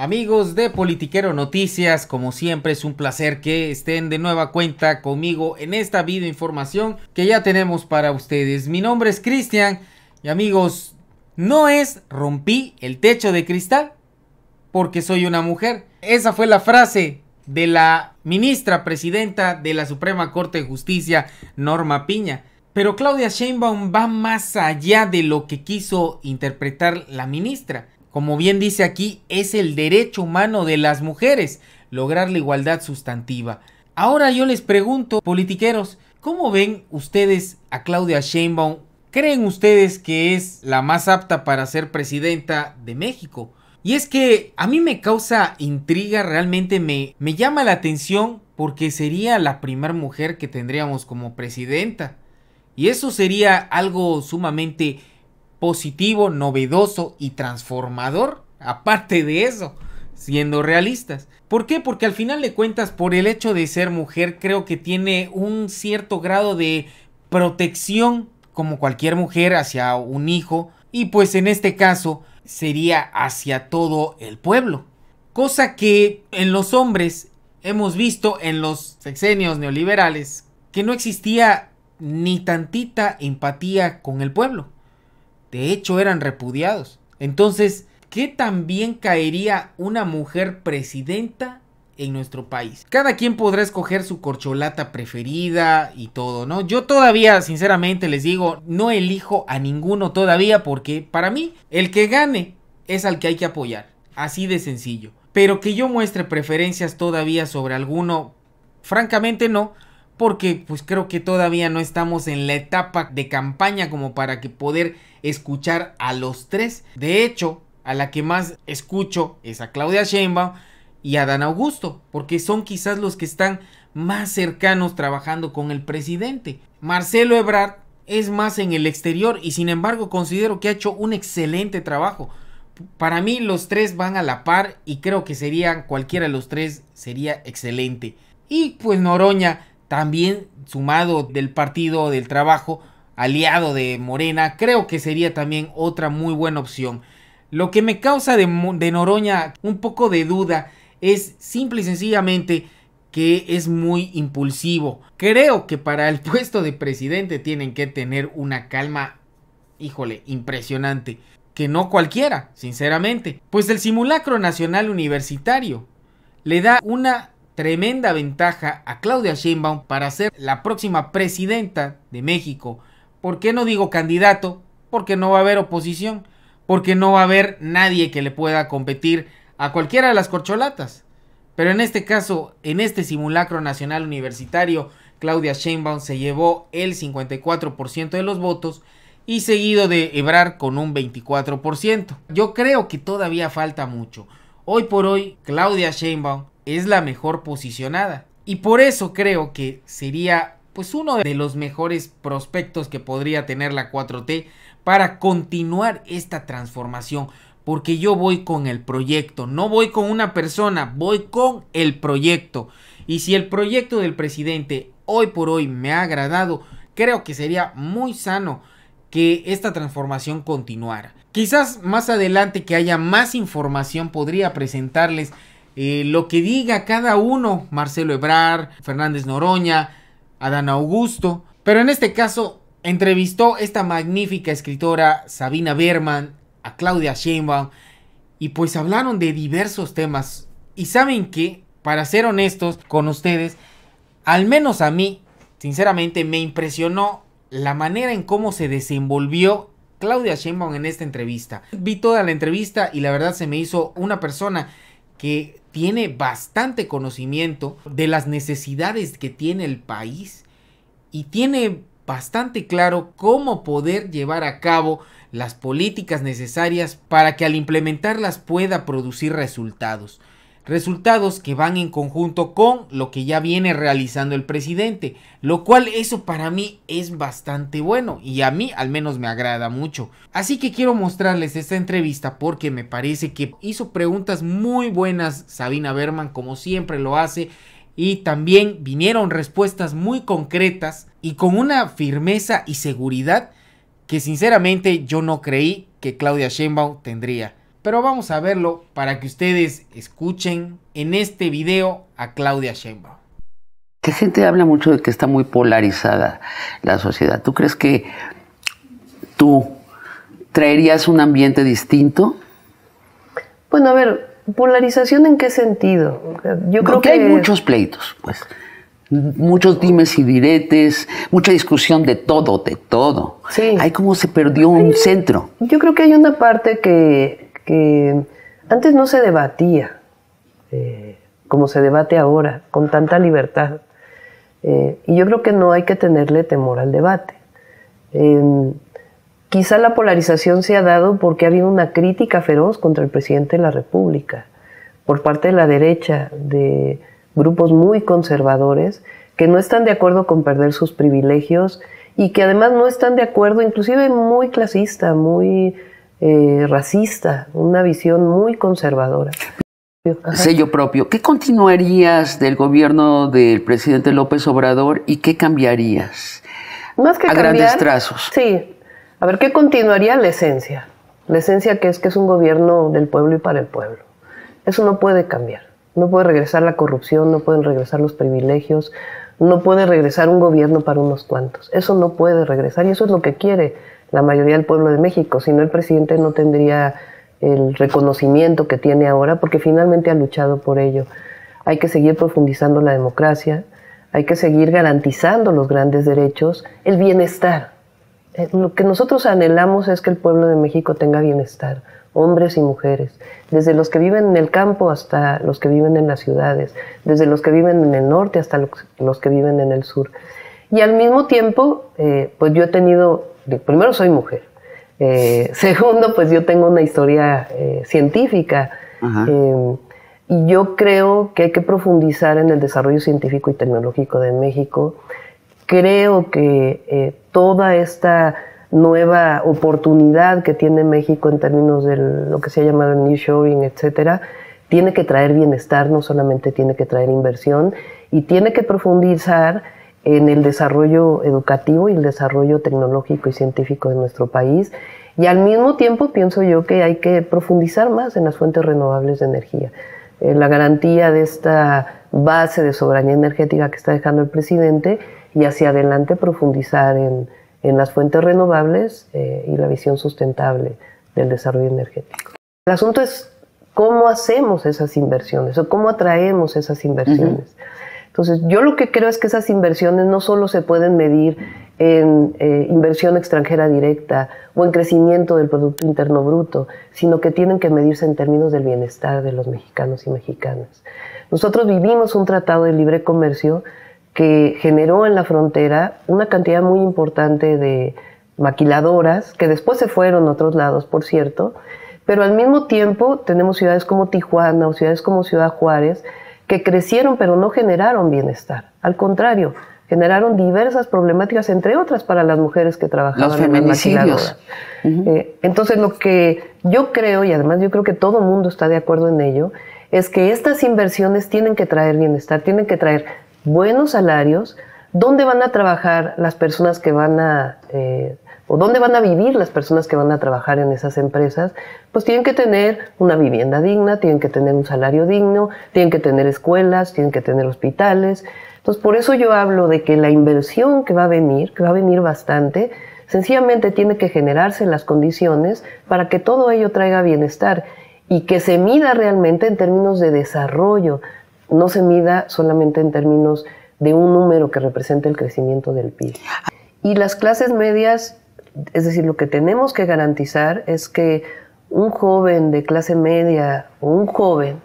Amigos de Politiquero Noticias, como siempre es un placer que estén de nueva cuenta conmigo en esta video información que ya tenemos para ustedes. Mi nombre es Cristian y amigos, no es rompí el techo de cristal porque soy una mujer. Esa fue la frase de la ministra presidenta de la Suprema Corte de Justicia, Norma Piña. Pero Claudia Sheinbaum va más allá de lo que quiso interpretar la ministra. Como bien dice aquí, es el derecho humano de las mujeres lograr la igualdad sustantiva. Ahora yo les pregunto, politiqueros, ¿cómo ven ustedes a Claudia Sheinbaum? ¿Creen ustedes que es la más apta para ser presidenta de México? Y es que a mí me causa intriga, realmente me, me llama la atención porque sería la primera mujer que tendríamos como presidenta. Y eso sería algo sumamente positivo, novedoso y transformador. Aparte de eso, siendo realistas. ¿Por qué? Porque al final de cuentas, por el hecho de ser mujer, creo que tiene un cierto grado de protección como cualquier mujer hacia un hijo. Y pues en este caso sería hacia todo el pueblo. Cosa que en los hombres hemos visto en los sexenios neoliberales que no existía ni tantita empatía con el pueblo. De hecho, eran repudiados. Entonces, ¿qué también caería una mujer presidenta en nuestro país? Cada quien podrá escoger su corcholata preferida y todo, ¿no? Yo todavía, sinceramente, les digo, no elijo a ninguno todavía porque para mí el que gane es al que hay que apoyar. Así de sencillo. Pero que yo muestre preferencias todavía sobre alguno, francamente no porque pues creo que todavía no estamos en la etapa de campaña como para que poder escuchar a los tres. De hecho, a la que más escucho es a Claudia Sheinbaum y a Dan Augusto, porque son quizás los que están más cercanos trabajando con el presidente. Marcelo Ebrard es más en el exterior y sin embargo considero que ha hecho un excelente trabajo. Para mí los tres van a la par y creo que serían cualquiera de los tres sería excelente. Y pues Noroña también sumado del Partido del Trabajo, aliado de Morena, creo que sería también otra muy buena opción. Lo que me causa de, Noroña un poco de duda es simple y sencillamente que es muy impulsivo. Creo que para el puesto de presidente tienen que tener una calma, híjole, impresionante. Que no cualquiera, sinceramente. Pues el simulacro nacional universitario le da una tremenda ventaja a Claudia Sheinbaum para ser la próxima presidenta de México. ¿Por qué no digo candidato? Porque no va a haber oposición, porque no va a haber nadie que le pueda competir a cualquiera de las corcholatas. Pero en este caso, en este simulacro nacional universitario, Claudia Sheinbaum se llevó el 54% de los votos y seguido de Ebrar con un 24%. Yo creo que todavía falta mucho. Hoy por hoy, Claudia Sheinbaum es la mejor posicionada. Y por eso creo que sería pues uno de los mejores prospectos que podría tener la 4T para continuar esta transformación. Porque yo voy con el proyecto, no voy con una persona, voy con el proyecto. Y si el proyecto del presidente hoy por hoy me ha agradado, creo que sería muy sano que esta transformación continuara. Quizás más adelante que haya más información podría presentarles eh, lo que diga cada uno, Marcelo Ebrar, Fernández Noroña, Adán Augusto. Pero en este caso entrevistó esta magnífica escritora Sabina Berman a Claudia Sheinbaum y pues hablaron de diversos temas. Y saben que, para ser honestos con ustedes, al menos a mí, sinceramente me impresionó la manera en cómo se desenvolvió Claudia Sheinbaum en esta entrevista. Vi toda la entrevista y la verdad se me hizo una persona que tiene bastante conocimiento de las necesidades que tiene el país y tiene bastante claro cómo poder llevar a cabo las políticas necesarias para que al implementarlas pueda producir resultados resultados que van en conjunto con lo que ya viene realizando el presidente, lo cual eso para mí es bastante bueno y a mí al menos me agrada mucho. Así que quiero mostrarles esta entrevista porque me parece que hizo preguntas muy buenas Sabina Berman como siempre lo hace y también vinieron respuestas muy concretas y con una firmeza y seguridad que sinceramente yo no creí que Claudia Sheinbaum tendría. Pero vamos a verlo para que ustedes escuchen en este video a Claudia Sheinbaum. La gente habla mucho de que está muy polarizada la sociedad. ¿Tú crees que tú traerías un ambiente distinto? Bueno, a ver, polarización en qué sentido? Yo creo que hay muchos pleitos, pues muchos dimes y diretes, mucha discusión de todo, de todo. Sí. Hay como se perdió un centro. Yo creo que hay una parte que, antes no se debatía, eh, como se debate ahora, con tanta libertad. Eh, y yo creo que no hay que tenerle temor al debate. Quizá la polarización se ha dado porque ha habido una crítica feroz contra el presidente de la República por parte de la derecha, de grupos muy conservadores que no están de acuerdo con perder sus privilegios y que además no están de acuerdo, inclusive muy clasista, muy eh, racista, una visión muy conservadora. Sello propio. ¿Qué continuarías del gobierno del presidente López Obrador y qué cambiarías? Más que a grandes trazos. Sí. A ver, ¿qué continuaría? La esencia. La esencia que es que es un gobierno del pueblo y para el pueblo. Eso no puede cambiar. No puede regresar la corrupción, no pueden regresar los privilegios, no puede regresar un gobierno para unos cuantos. Eso no puede regresar y eso es lo que quiere la mayoría del pueblo de México. Si no, el presidente no tendría el reconocimiento que tiene ahora porque finalmente ha luchado por ello. Hay que seguir profundizando la democracia, hay que seguir garantizando los grandes derechos, el bienestar. Eh, lo que nosotros anhelamos es que el pueblo de México tenga bienestar hombres y mujeres, desde los que viven en el campo hasta los que viven en las ciudades, desde los que viven en el norte hasta los, que viven en el sur. Y al mismo tiempo, eh, pues yo he tenido, primero soy mujer, eh, segundo, pues yo tengo una historia eh, científica. y yo creo que hay que profundizar en el desarrollo científico y tecnológico de México. Creo que toda esta nueva oportunidad que tiene México en términos de lo que se ha llamado nearshoring, etcétera, tiene que traer bienestar, no solamente tiene que traer inversión y tiene que profundizar en el desarrollo educativo y el desarrollo tecnológico y científico de nuestro país. Y al mismo tiempo pienso yo que hay que profundizar más en las fuentes renovables de energía. Eh, la garantía de esta base de soberanía energética que está dejando el presidente y hacia adelante profundizar en, en las fuentes renovables eh, y la visión sustentable del desarrollo energético. El asunto es cómo hacemos esas inversiones o cómo atraemos esas inversiones. Entonces, yo lo que creo es que esas inversiones no solo se pueden medir en eh, inversión extranjera directa o en crecimiento del Producto Interno Bruto, sino que tienen que medirse en términos del bienestar de los mexicanos y mexicanas. Nosotros vivimos un tratado de libre comercio que generó en la frontera una cantidad muy importante de maquiladoras, que después se fueron a otros lados, por cierto, pero al mismo tiempo tenemos ciudades como Tijuana o ciudades como Ciudad Juárez, que crecieron pero no generaron bienestar. Al contrario, generaron diversas problemáticas, entre otras para las mujeres que trabajaban en las maquiladoras. Eh, entonces, lo que yo creo, y además yo creo que todo el mundo está de acuerdo en ello, es que estas inversiones tienen que traer bienestar, tienen que traer buenos salarios, dónde van a trabajar las personas que van a, eh, o dónde van a vivir las personas que van a trabajar en esas empresas, pues tienen que tener una vivienda digna, tienen que tener un salario digno, tienen que tener escuelas, tienen que tener hospitales. Entonces, por eso yo hablo de que la inversión que va a venir, que va a venir bastante, sencillamente tiene que generarse las condiciones para que todo ello traiga bienestar y que se mida realmente en términos de desarrollo, no se mida solamente en términos de un número que represente el crecimiento del PIB. Y las clases medias, es decir, lo que tenemos que garantizar es que un joven de clase media o un joven,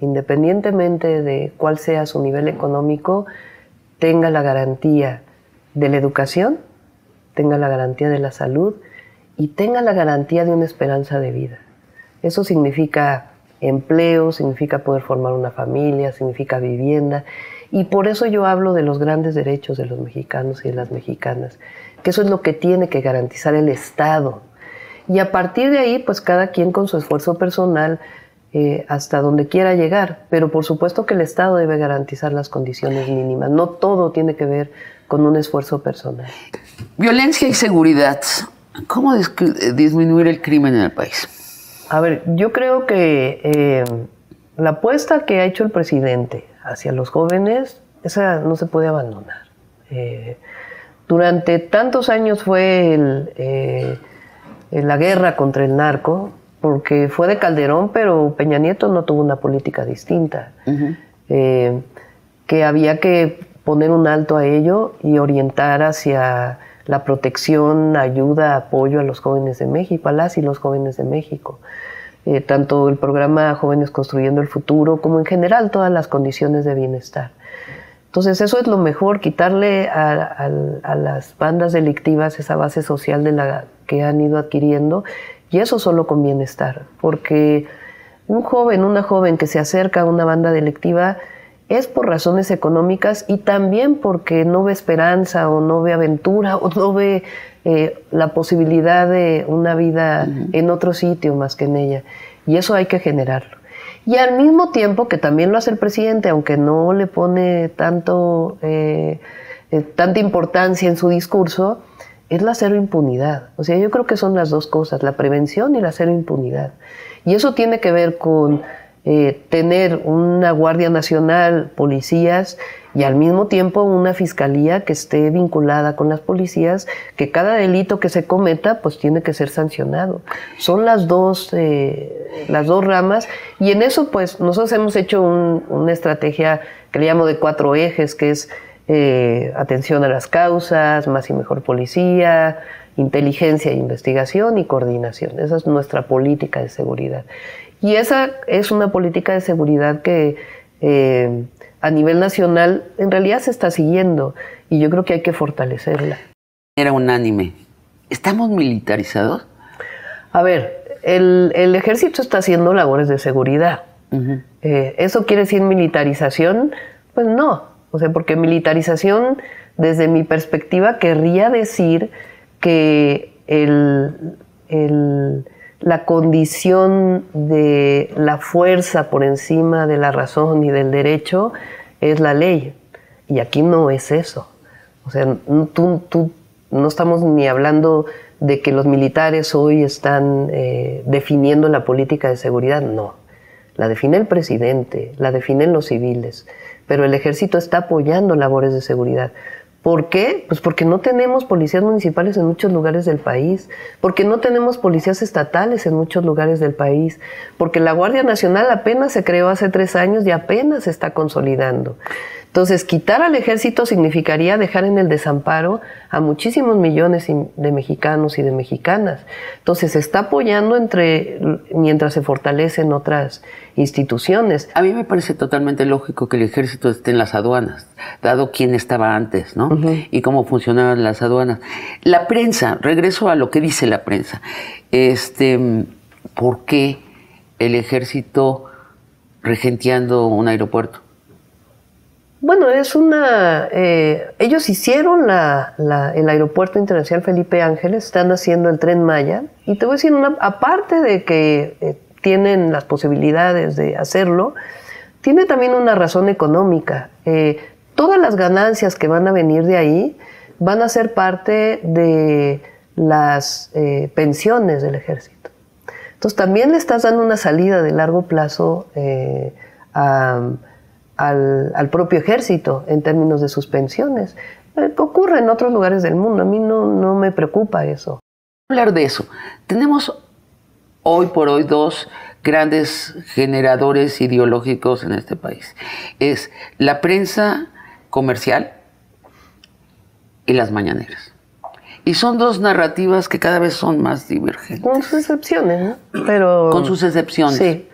independientemente de cuál sea su nivel económico, tenga la garantía de la educación, tenga la garantía de la salud y tenga la garantía de una esperanza de vida. Eso significa empleo, significa poder formar una familia, significa vivienda. Y por eso yo hablo de los grandes derechos de los mexicanos y de las mexicanas, que eso es lo que tiene que garantizar el Estado. Y a partir de ahí, pues cada quien con su esfuerzo personal eh, hasta donde quiera llegar. Pero por supuesto que el Estado debe garantizar las condiciones mínimas. No todo tiene que ver con un esfuerzo personal. Violencia y seguridad. ¿Cómo disminuir el crimen en el país? A ver, yo creo que eh, la apuesta que ha hecho el presidente hacia los jóvenes, esa no se puede abandonar. Eh, durante tantos años fue eh, la guerra contra el narco, porque fue de Calderón, pero Peña Nieto no tuvo una política distinta. que había que poner un alto a ello y orientar hacia la protección, ayuda, apoyo a los jóvenes de México, a las y los jóvenes de México. Eh, tanto el programa Jóvenes Construyendo el Futuro como en general todas las condiciones de bienestar. Entonces eso es lo mejor, quitarle a, las bandas delictivas esa base social que han ido adquiriendo y eso solo con bienestar, porque un joven, una joven que se acerca a una banda delictiva es por razones económicas y también porque no ve esperanza o no ve aventura o no ve eh, la posibilidad de una vida en otro sitio más que en ella. Y eso hay que generarlo. Y al mismo tiempo que también lo hace el presidente, aunque no le pone tanto, eh, eh, tanta importancia en su discurso, es la cero impunidad. O sea, yo creo que son las dos cosas, la prevención y la cero impunidad. Y eso tiene que ver con eh, tener una Guardia Nacional, policías y al mismo tiempo una fiscalía que esté vinculada con las policías, que cada delito que se cometa pues tiene que ser sancionado. Son las dos, eh, las dos ramas y en eso pues nosotros hemos hecho una estrategia que le llamo de cuatro ejes, que es eh, atención a las causas, más y mejor policía, inteligencia e investigación y coordinación. Esa es nuestra política de seguridad. Y esa es una política de seguridad que eh, a nivel nacional en realidad se está siguiendo y yo creo que hay que fortalecerla. Era unánime. ¿Estamos militarizados? A ver, el, ejército está haciendo labores de seguridad. Eh, ¿Eso quiere decir militarización? Pues no. O sea, porque militarización, desde mi perspectiva, querría decir que el, el la condición de la fuerza por encima de la razón y del derecho es la ley. Y aquí no es eso. O sea, tú, tú no estamos ni hablando de que los militares hoy están eh, definiendo la política de seguridad, no. La define el presidente, la definen los civiles, pero el ejército está apoyando labores de seguridad. ¿Por qué? Pues porque no tenemos policías municipales en muchos lugares del país, porque no tenemos policías estatales en muchos lugares del país, porque la Guardia Nacional apenas se creó hace tres años y apenas se está consolidando. Entonces, quitar al ejército significaría dejar en el desamparo a muchísimos millones de mexicanos y de mexicanas. Entonces, se está apoyando entre, mientras se fortalecen otras instituciones. A mí me parece totalmente lógico que el ejército esté en las aduanas, dado quién estaba antes, ¿no? Y cómo funcionaban las aduanas. La prensa, regreso a lo que dice la prensa. Este, ¿Por qué el ejército regenteando un aeropuerto? Bueno, es una... Eh, ellos hicieron el Aeropuerto Internacional Felipe Ángeles, están haciendo el tren Maya, y te voy a decir, aparte de que eh, tienen las posibilidades de hacerlo, tiene también una razón económica. Eh, todas las ganancias que van a venir de ahí van a ser parte de las pensiones del ejército. Entonces también le estás dando una salida de largo plazo a al, propio ejército en términos de sus pensiones. Eh, ocurre en otros lugares del mundo, a mí no, no me preocupa eso. Hablar de eso, tenemos hoy por hoy dos grandes generadores ideológicos en este país. Es la prensa comercial y las mañaneras. Y son dos narrativas que cada vez son más divergentes. Con sus excepciones, ¿no? Pero, Con sus excepciones. Sí.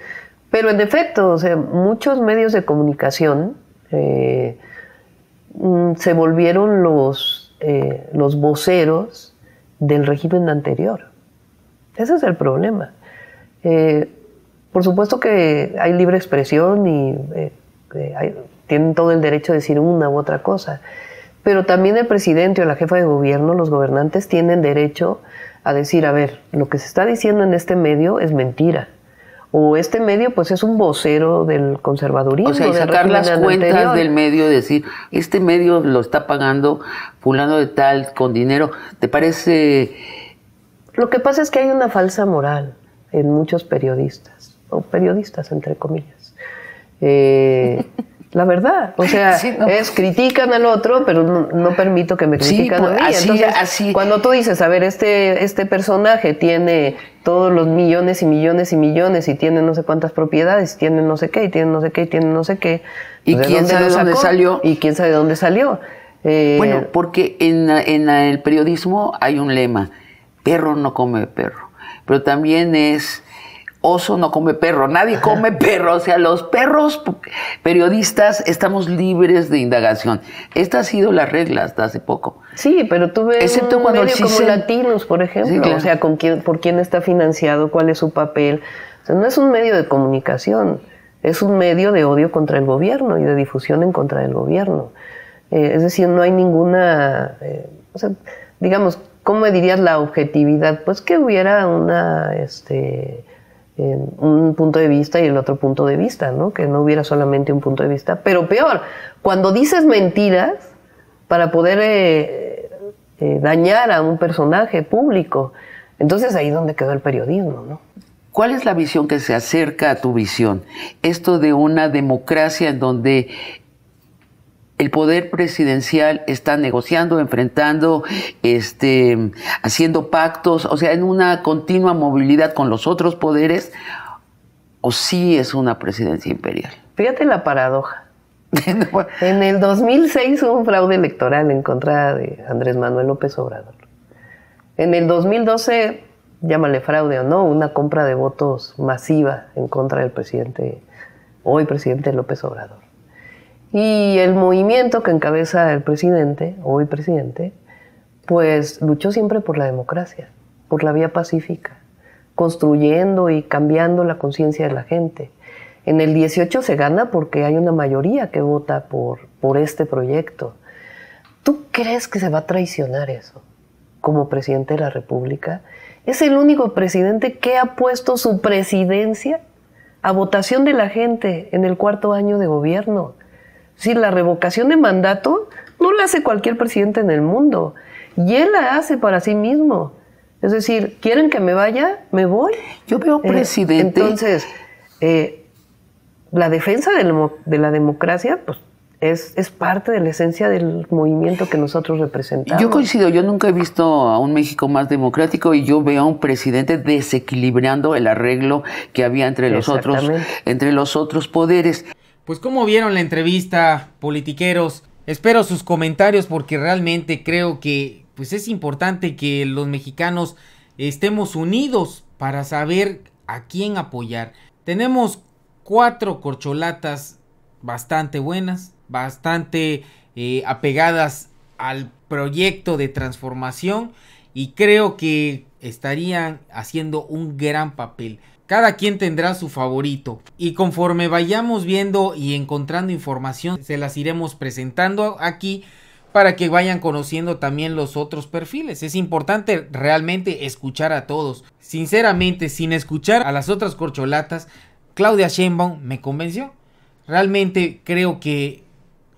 Pero en efecto, o sea, muchos medios de comunicación eh, mm, se volvieron los, eh, los voceros del régimen anterior. Ese es el problema. Eh, por supuesto que hay libre expresión y tienen todo el derecho a decir una u otra cosa, pero también el presidente o la jefa de gobierno, los gobernantes, tienen derecho a decir, a ver, lo que se está diciendo en este medio es mentira o este medio pues es un vocero del conservadurismo. O sea, y sacar las cuentas del medio y decir, este medio lo está pagando fulano de tal con dinero, ¿te parece...? Lo que pasa es que hay una falsa moral. en muchos periodistas, o periodistas entre comillas. Eh, la verdad, o sea, es critican al otro, pero no, permito que me critican a pues, mí. Así, cuando tú dices, a ver, este, este personaje tiene todos los millones y millones y millones y tiene no sé cuántas propiedades, tiene no sé qué, y tiene no sé qué, y tiene no sé qué. ¿Y pues, quién sabe dónde salió? ¿Y quién sabe dónde salió? Eh, bueno, porque en, en el periodismo hay un lema, perro no come perro, pero también es oso no come perro, nadie come perro, o sea, los perros periodistas estamos libres de indagación. Esta ha sido la regla hasta hace poco. Sí, pero tú ves Excepto un cuando medio como Latinos, por ejemplo, o sea, con quién, por quién está financiado, cuál es su papel. O sea, no es un medio de comunicación, es un medio de odio contra el gobierno y de difusión en contra del gobierno. Eh, es decir, no hay ninguna, eh, o sea, digamos, ¿cómo me dirías la objetividad? Pues que hubiera una, este, un punto de vista y el otro punto de vista, ¿no? Que no hubiera solamente un punto de vista. Pero peor, cuando dices mentiras para poder eh, eh, dañar a un personaje público, entonces ahí es donde quedó el periodismo, ¿no? ¿Cuál es la visión que se acerca a tu visión? Esto de una democracia en donde el poder presidencial está negociando, enfrentando, este, haciendo pactos, o sea, en una continua movilidad con los otros poderes, o sí es una presidencia imperial. Fíjate la paradoja. en el 2006 hubo un fraude electoral en contra de Andrés Manuel López Obrador. En el 2012, llámale fraude o no, una compra de votos masiva en contra del presidente, hoy presidente López Obrador. Y el movimiento que encabeza el presidente, hoy presidente, pues luchó siempre por la democracia, por la vía pacífica, construyendo y cambiando la conciencia de la gente. En el 18 se gana porque hay una mayoría que vota por, por este proyecto. ¿Tú crees que se va a traicionar eso como presidente de la República? Es el único presidente que ha puesto su presidencia a votación de la gente en el cuarto año de gobierno. Sí, la revocación de mandato no la hace cualquier presidente en el mundo. Y él la hace para sí mismo. Es decir, ¿quieren que me vaya? ¿Me voy? Yo veo eh, presidente. entonces, eh, la defensa de la, democracia, pues es, es, parte de la esencia del movimiento que nosotros representamos. Yo coincido, yo nunca he visto a un México más democrático y yo veo a un presidente desequilibrando el arreglo que había entre los otros, entre los otros poderes. Pues como vieron la entrevista, politiqueros, espero sus comentarios porque realmente creo que pues es importante que los mexicanos estemos unidos para saber a quién apoyar. Tenemos cuatro corcholatas bastante buenas, bastante eh, apegadas al proyecto de transformación y creo que estarían haciendo un gran papel. Cada quien tendrá su favorito y conforme vayamos viendo y encontrando información se las iremos presentando aquí para que vayan conociendo también los otros perfiles. Es importante realmente escuchar a todos. Sinceramente, sin escuchar a las otras corcholatas, Claudia Sheinbaum me convenció. Realmente creo que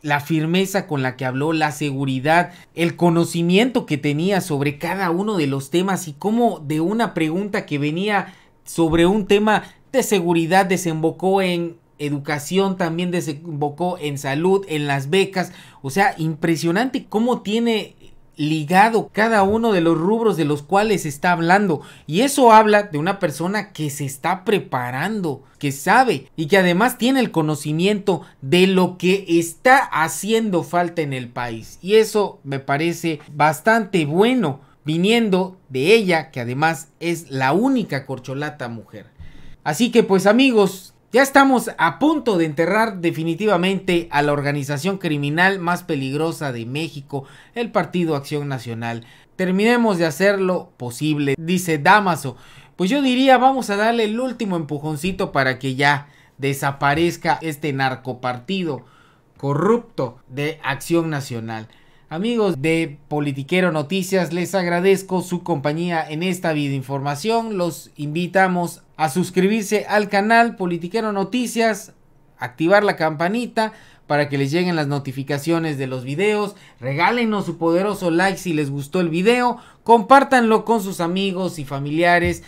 la firmeza con la que habló, la seguridad, el conocimiento que tenía sobre cada uno de los temas y cómo de una pregunta que venía sobre un tema de seguridad desembocó en educación, también desembocó en salud, en las becas. O sea, impresionante cómo tiene ligado cada uno de los rubros de los cuales está hablando. Y eso habla de una persona que se está preparando, que sabe y que además tiene el conocimiento de lo que está haciendo falta en el país. Y eso me parece bastante bueno viniendo de ella, que además es la única corcholata mujer. Así que pues amigos, ya estamos a punto de enterrar definitivamente a la organización criminal más peligrosa de México, el Partido Acción Nacional. Terminemos de hacerlo posible, dice Damaso. Pues yo diría, vamos a darle el último empujoncito para que ya desaparezca este narcopartido corrupto de Acción Nacional. Amigos de Politiquero Noticias, les agradezco su compañía en esta información. Los invitamos a suscribirse al canal Politiquero Noticias, activar la campanita para que les lleguen las notificaciones de los videos. Regálenos su poderoso like si les gustó el video. Compártanlo con sus amigos y familiares.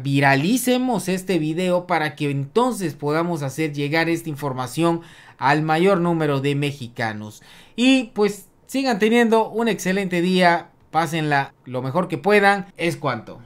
viralicemos este video para que entonces podamos hacer llegar esta información al mayor número de mexicanos. Y pues sigan teniendo un excelente día, pásenla lo mejor que puedan, es cuanto.